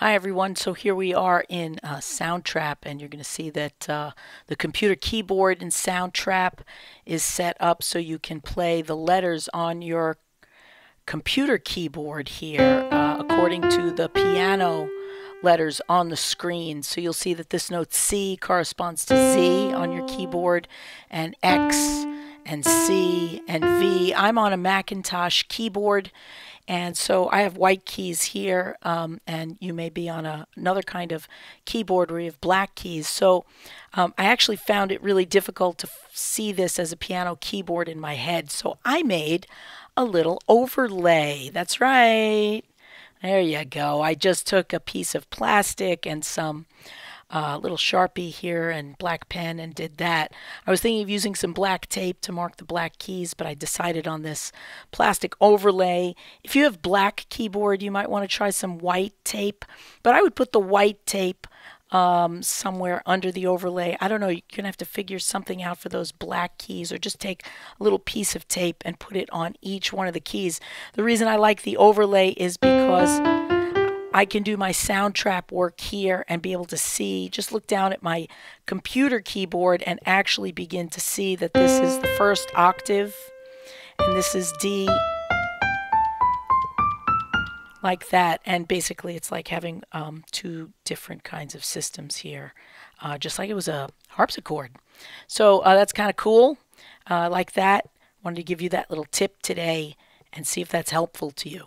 Hi everyone, so here we are in uh, Soundtrap and you're going to see that uh, the computer keyboard in Soundtrap is set up so you can play the letters on your computer keyboard here uh, according to the piano letters on the screen. So you'll see that this note C corresponds to Z on your keyboard and X and C and V. I'm on a Macintosh keyboard and so I have white keys here, um, and you may be on a, another kind of keyboard where you have black keys. So um, I actually found it really difficult to see this as a piano keyboard in my head. So I made a little overlay. That's right. There you go. I just took a piece of plastic and some uh, little sharpie here and black pen and did that. I was thinking of using some black tape to mark the black keys, but I decided on this plastic overlay. If you have black keyboard, you might want to try some white tape, but I would put the white tape um, somewhere under the overlay. I don't know, you're going to have to figure something out for those black keys or just take a little piece of tape and put it on each one of the keys. The reason I like the overlay is because I can do my Soundtrap work here and be able to see, just look down at my computer keyboard and actually begin to see that this is the first octave and this is D like that. And basically, it's like having um, two different kinds of systems here, uh, just like it was a harpsichord. So uh, that's kind of cool. Uh, like that. Wanted to give you that little tip today and see if that's helpful to you.